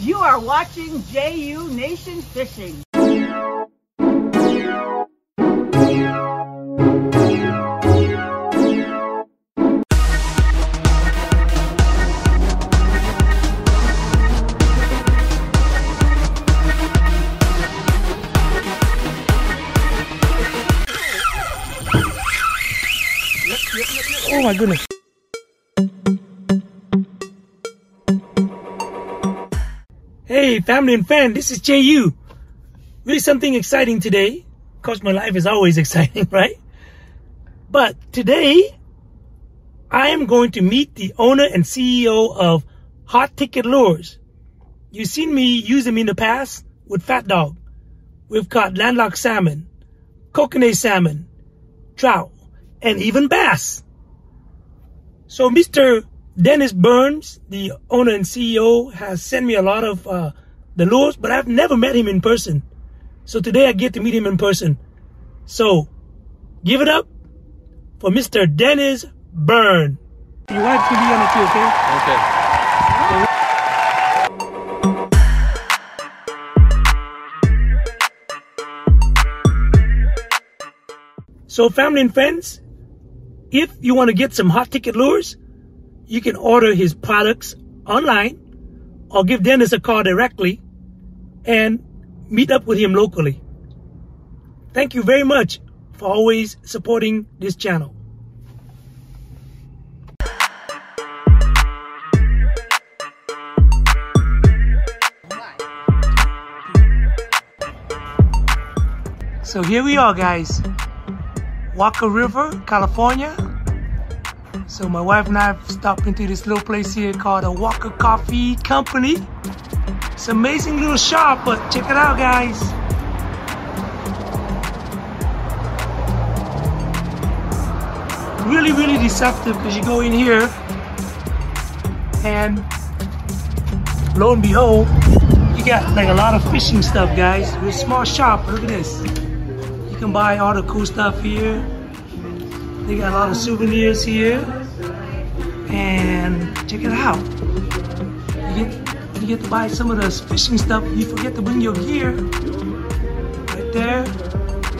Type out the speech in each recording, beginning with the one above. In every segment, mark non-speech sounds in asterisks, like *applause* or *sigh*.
You are watching JU Nation Fishing. Oh my goodness. Hey, family and friend, this is JU. Really something exciting today. Of course, my life is always *laughs* exciting, right? But today, I am going to meet the owner and CEO of Hot Ticket Lures. You've seen me use them in the past with Fat Dog. We've caught landlocked salmon, kokanee salmon, trout, and even bass. So Mr. Dennis Burns, the owner and CEO, has sent me a lot of uh, the lures, but I've never met him in person. So today I get to meet him in person. So give it up for Mr. Dennis Burn. Your wife can be on it too, okay? Okay. So family and friends, if you want to get some hot ticket lures, you can order his products online or give Dennis a call directly and meet up with him locally. Thank you very much for always supporting this channel. So here we are guys. Walker River, California. So my wife and I have stopped into this little place here called the Walker Coffee Company. It's an amazing little shop, but check it out, guys. Really, really deceptive because you go in here and lo and behold, you got like a lot of fishing stuff, guys. It's a small shop. Look at this. You can buy all the cool stuff here. They got a lot of souvenirs here. And check it out. You get, you get to buy some of the fishing stuff. You forget to bring your gear. Right there.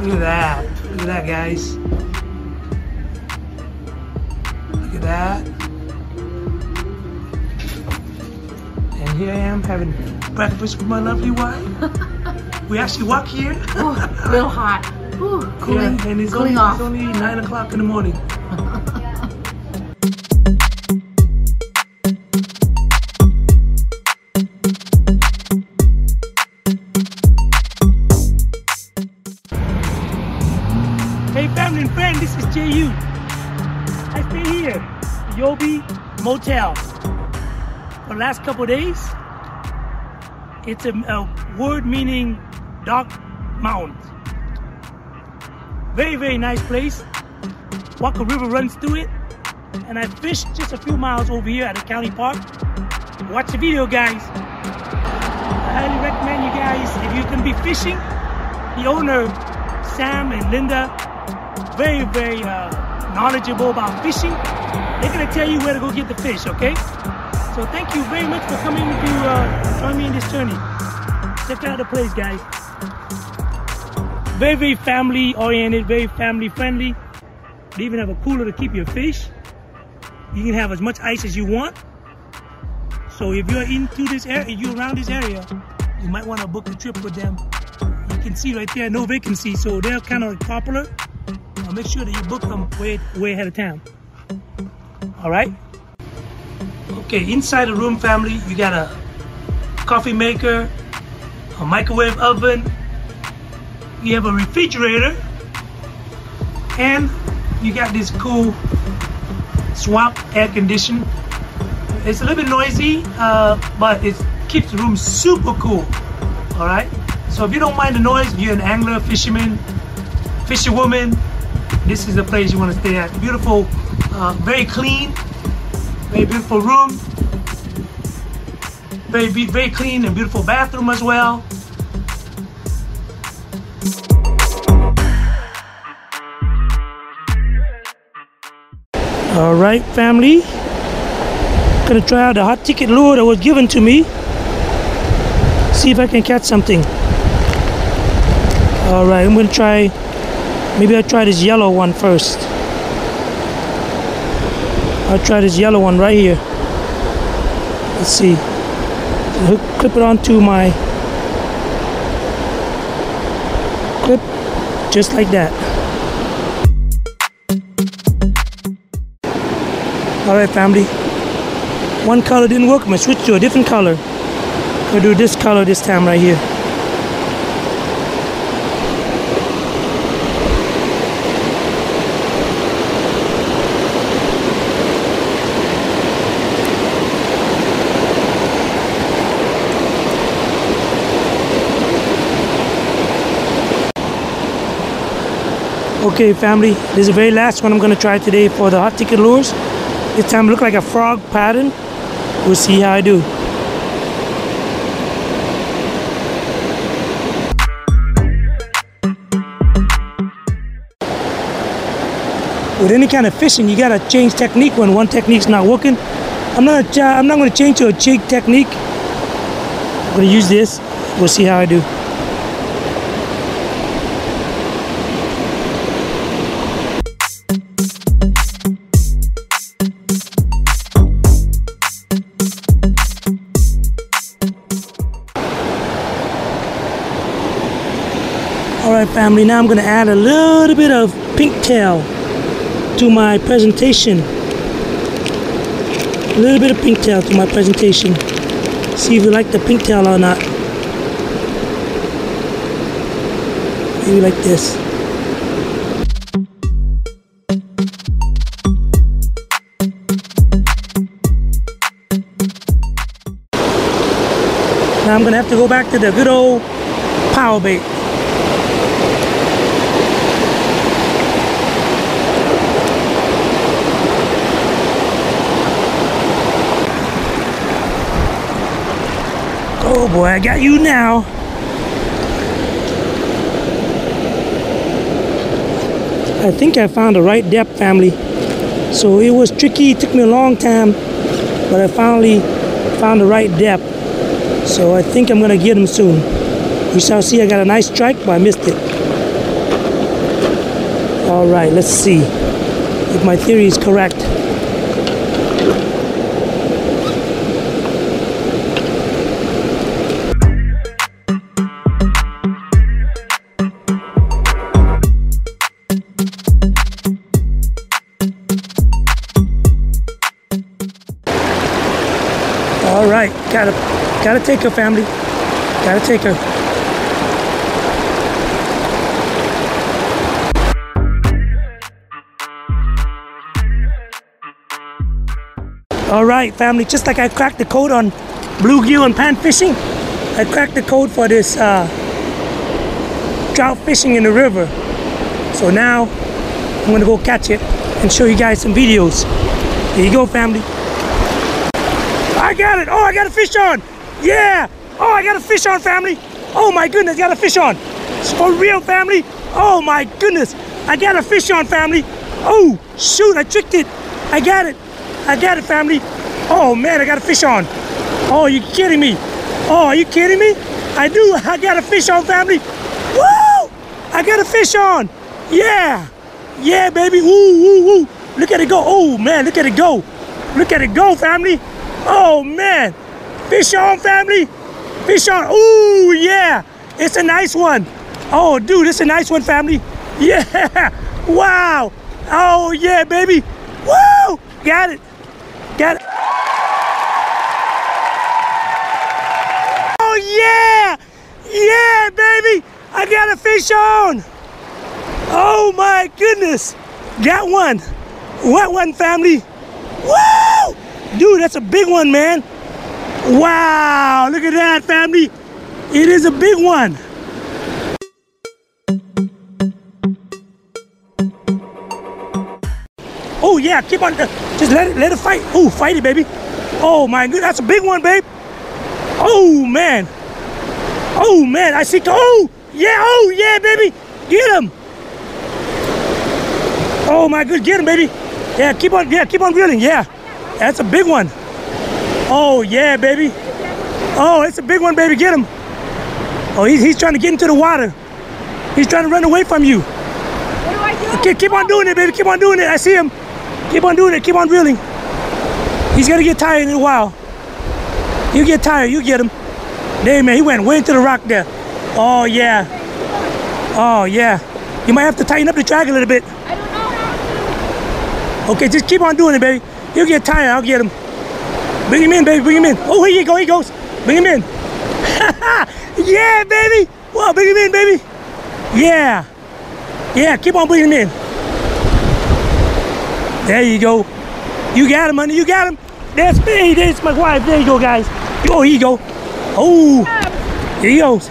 Look at that. Look at that, guys. Look at that. And here I am having breakfast with my lovely wife. *laughs* we actually walk here. Oh, real hot. *laughs* Ooh, cooling, yeah, and it's cooling only, off. it's only 9 o'clock in the morning. Motel, for the last couple days. It's a, a word meaning dark mountains. Very, very nice place. Walker River runs through it. And I fished just a few miles over here at the county park. Watch the video, guys. I highly recommend you guys, if you can be fishing, the owner, Sam and Linda, very, very uh, knowledgeable about fishing. They're gonna tell you where to go get the fish, okay? So thank you very much for coming to uh, join me in this journey. Check out the place, guys. Very very family oriented very family friendly. They even have a cooler to keep your fish. You can have as much ice as you want. So if you're into this area if you're around this area you might want to book a trip with them. You can see right there no vacancy so they're kind of popular. I'll make sure that you book them way way ahead of time all right? Okay inside the room family you got a coffee maker a microwave oven you have a refrigerator and you got this cool swamp air condition. It's a little bit noisy uh, but it keeps the room super cool. All right? So if you don't mind the noise you're an angler fisherman fisherwoman this is the place you want to stay at. Beautiful uh, very clean very beautiful room very very clean and beautiful bathroom as well All right, family. Gonna try out the hot ticket lure that was given to me. see if I can catch something. All right, I'm gonna try, maybe I'll try this yellow one first. I'll try this yellow one right here. Let's see. Hook, clip it onto my clip, just like that. All right, family. One color didn't work. I'm gonna switch to a different color. Gonna do this color this time right here. Okay, family, this is the very last one I'm gonna try today for the hot ticket lures. This time look like a frog pattern. We'll see how I do. With any kind of fishing, you gotta change technique when one technique's not working. I'm not. I'm not gonna change to a jig technique. I'm gonna use this. We'll see how I do. Family, now I'm gonna add a little bit of pink tail to my presentation. A little bit of pink tail to my presentation. See if you like the pink tail or not. Maybe like this. Now I'm gonna have to go back to the good old power bait. Oh boy, I got you now. I think I found the right depth family. So it was tricky, it took me a long time, but I finally found the right depth. So I think I'm gonna get him soon. We shall see, I got a nice strike, but I missed it. All right, let's see if my theory is correct. Gotta take her, family. Gotta take her. All right, family, just like I cracked the code on bluegill and pan fishing, I cracked the code for this uh, trout fishing in the river. So now I'm gonna go catch it and show you guys some videos. Here you go, family. I got it. Oh, I got a fish on. Yeah. Oh, I got a fish on, family. Oh my goodness, got a fish on. It's for real, family. Oh my goodness, I got a fish on, family. Oh, shoot, I tricked it. I got it. I got it, family. Oh man, I got a fish on. Oh, you kidding me? Oh, are you kidding me? I do. I got a fish on, family. Woo! I got a fish on. Yeah. Yeah, baby. Woo, woo, woo. Look at it go. Oh man, look at it go. Look at it go, family. Oh man, fish on family, fish on. Ooh yeah, it's a nice one. Oh dude, it's a nice one family. *laughs* Yeah, wow. Oh yeah, baby. Woo, got it, got it. Oh yeah, yeah, baby. I got a fish on. Oh my goodness, got one. What one family? Woo! Dude, that's a big one, man. Wow, look at that, family. It is a big one. Oh yeah, keep on, uh, just let it, let it fight. Oh, fight it, baby. Oh my good, that's a big one, babe. Oh man. Oh man, I see, oh, yeah, oh yeah, baby. Get him. Oh my good, get him, baby. Yeah, keep on, yeah, keep on reeling, yeah. That's a big one. Oh, yeah, baby. Oh, it's a big one, baby. Get him. Oh, he's, he's trying to get into the water. He's trying to run away from you. What do I do? Keep, keep on doing it, baby. Keep on doing it. I see him. Keep on doing it. Keep on reeling. He's gonna get tired in a while. You get tired. You get him. There, man. He went way into the rock there. Oh yeah. Oh yeah. You might have to tighten up the drag a little bit. I don't know how to. Okay, just keep on doing it, baby. He'll get tired. I'll get him. Bring him in, baby. Bring him in. Oh, here you go. He goes. Bring him in. *laughs* yeah, baby. Well, bring him in, baby. Yeah. Yeah, keep on bringing him in. There you go. You got him, honey. You got him. That's me. That's my wife. There you go, guys. Oh, here you go. Oh, here he goes.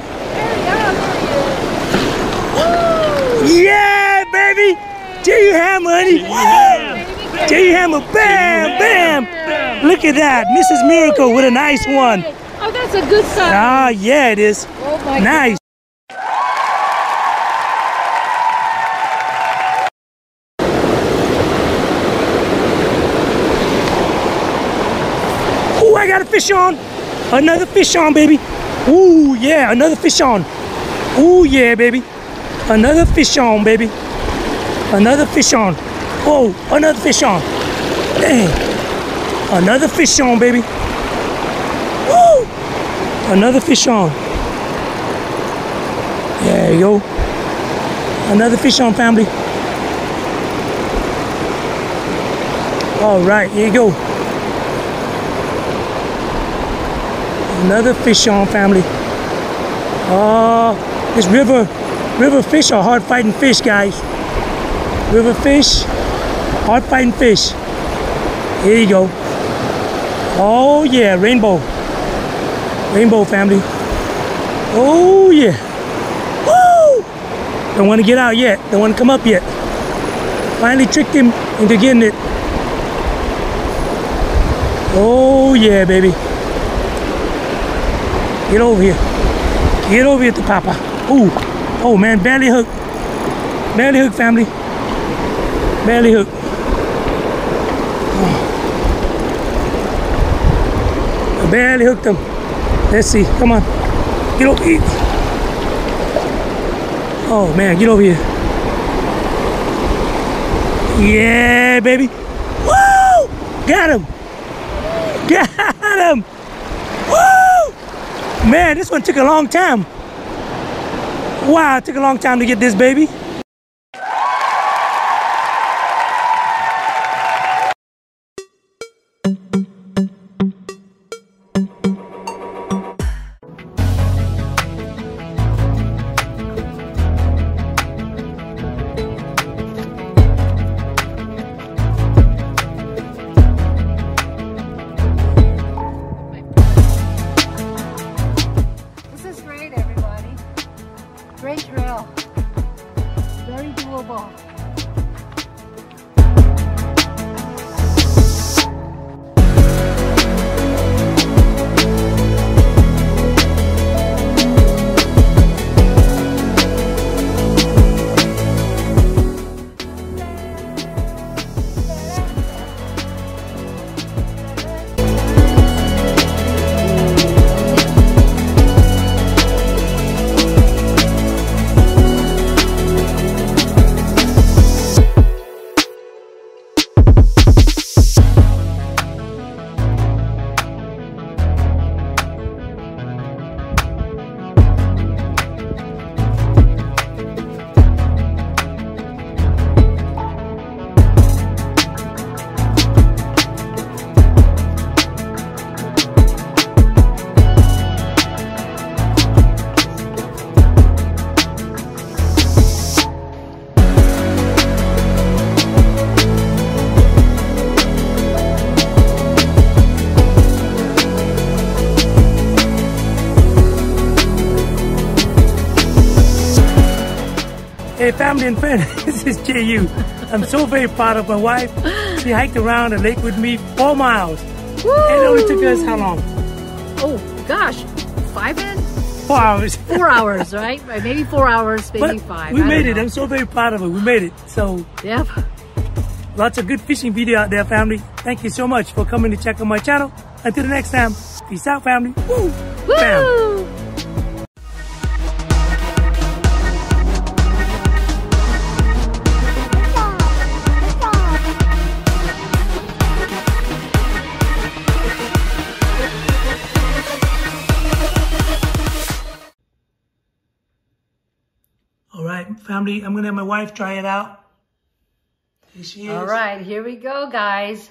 Yeah, baby. J.U. Hammer, honey. Woo! J.U. Hammer. Bam, bam. Look at that. Mrs. Miracle with a nice one. Oh, that's a good sign. Ah, yeah, it is. oh my Nice. Ooh, I got a fish on. Another fish on, baby. Ooh, yeah, another fish on. Ooh, yeah, baby. Another fish on, baby. Another fish on. Whoa, another fish on. Dang. Another fish on, baby. Woo! Another fish on. There you go. Another fish on, family. All right, here you go. Another fish on, family. Oh, this river, river fish are hard fighting fish, guys. River fish, hard fighting fish. Here you go. Oh yeah, rainbow. Rainbow family. Oh yeah. Woo! Don't want to get out yet. Don't want to come up yet. Finally tricked him into getting it. Oh yeah, baby. Get over here. Get over here to Papa. Ooh. Oh man, barely hook. Barely hook family. Barely hook. Oh. I barely hooked him. Let's see. Come on. Get over here. Oh man, get over here. Yeah, baby. Woo! Got him. Got him. Woo! Man, this one took a long time. Wow, it took a long time to get this baby. Hey, family and friends, *laughs* this is JU. I'm so very proud of my wife. She hiked around the lake with me four miles. And it only took us how long? Oh, gosh. Five minutes? Four hours. *laughs* Four hours, right? Right, Maybe four hours, maybe But five. we I made it. know. I'm so very proud of it. We made it. So Yep. lots of good fishing video out there, family. Thank you so much for coming to check out my channel. Until the next time, peace out, family. Woo! Bam. Family, I'm gonna have my wife try it out. All right, here we go, guys.